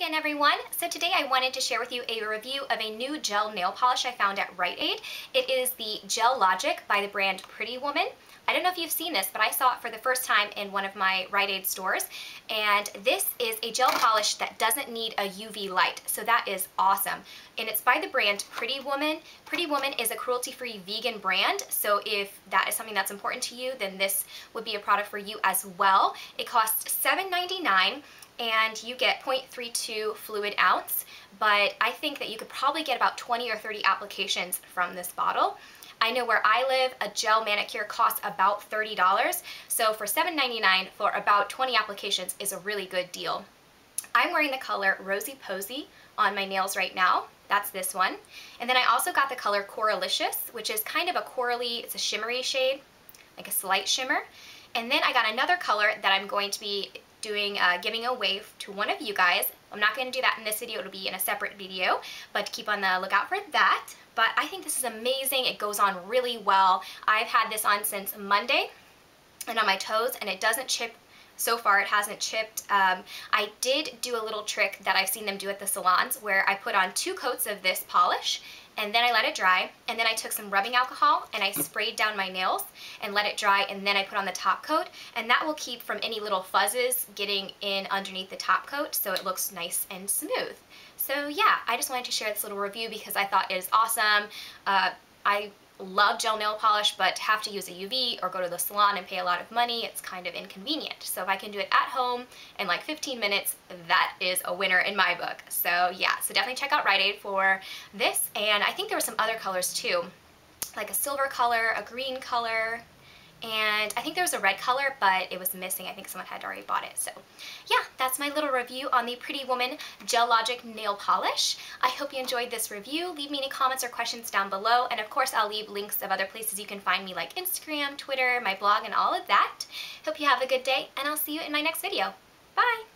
again everyone. So today I wanted to share with you a review of a new gel nail polish I found at Rite Aid. It is the Gelogic by the brand Pretty Woman. I don't know if you've seen this, but I saw it for the first time in one of my Rite Aid stores. And this is a gel polish that doesn't need a UV light, so that is awesome. And it's by the brand Pretty Woman. Pretty Woman is a cruelty-free vegan brand, so if that is something that's important to you, then this would be a product for you as well. It costs $7.99 and you get 0.32 fluid ounce, but I think that you could probably get about 20 or 30 applications from this bottle. I know where I live, a gel manicure costs about $30, so for $7.99 for about 20 applications is a really good deal. I'm wearing the color Rosy Posy on my nails right now. That's this one. And then I also got the color Coralicious, which is kind of a corally, it's a shimmery shade, like a slight shimmer. And then I got another color that I'm going to be doing uh, giving away to one of you guys. I'm not going to do that in this video, it'll be in a separate video, but keep on the lookout for that. But I think this is amazing, it goes on really well. I've had this on since Monday and on my toes and it doesn't chip so far it hasn't chipped. Um, I did do a little trick that I've seen them do at the salons where I put on two coats of this polish and then I let it dry and then I took some rubbing alcohol and I sprayed down my nails and let it dry and then I put on the top coat and that will keep from any little fuzzes getting in underneath the top coat so it looks nice and smooth. So yeah, I just wanted to share this little review because I thought it is awesome. Uh, I love gel nail polish but have to use a UV or go to the salon and pay a lot of money, it's kind of inconvenient. So if I can do it at home in like 15 minutes, that is a winner in my book. So yeah, so definitely check out Rite Aid for this. And I think there were some other colors too, like a silver color, a green color, and I think there was a red color, but it was missing. I think someone had already bought it. So yeah, that's my little review on the Pretty Woman Gelogic Nail Polish. I hope you enjoyed this review. Leave me any comments or questions down below. And of course, I'll leave links of other places you can find me like Instagram, Twitter, my blog, and all of that. Hope you have a good day, and I'll see you in my next video. Bye!